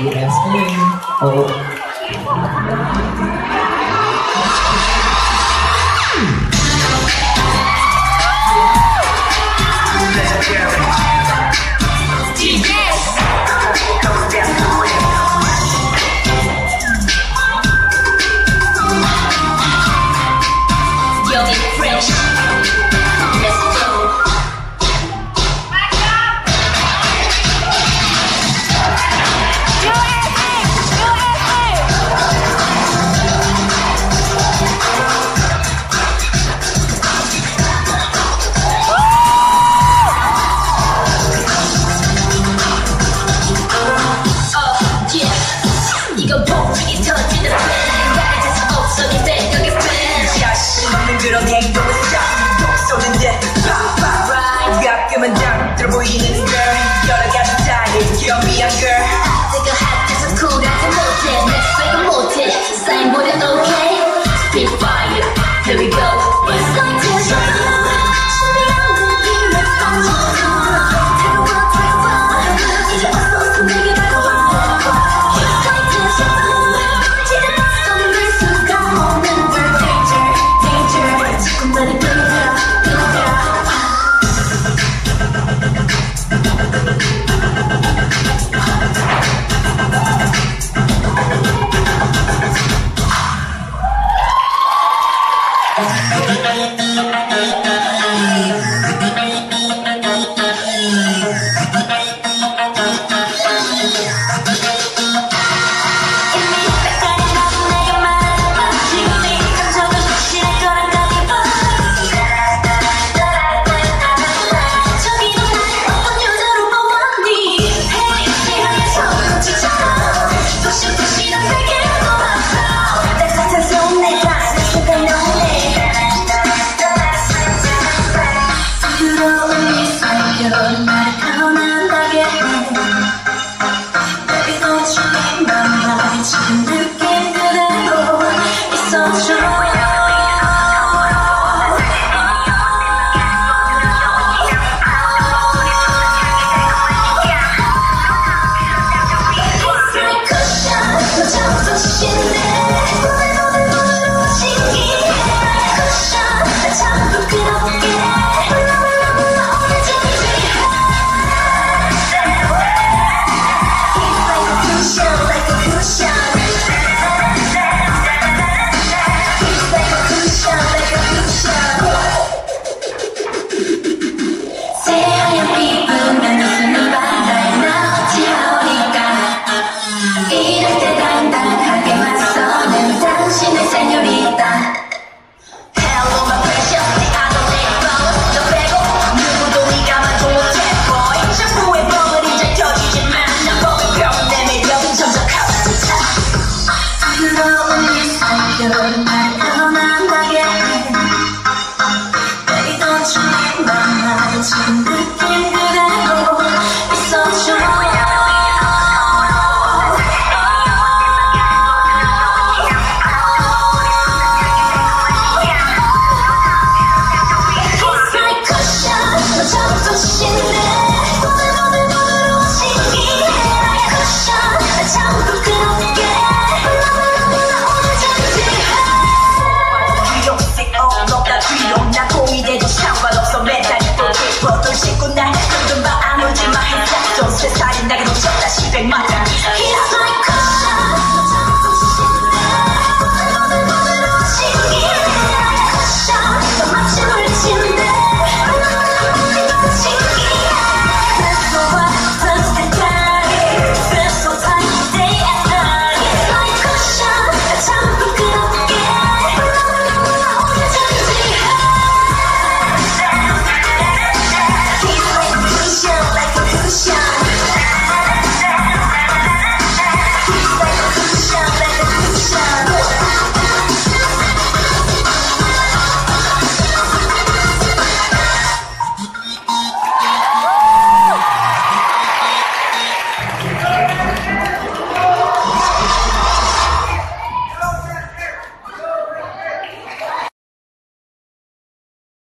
Yes, me.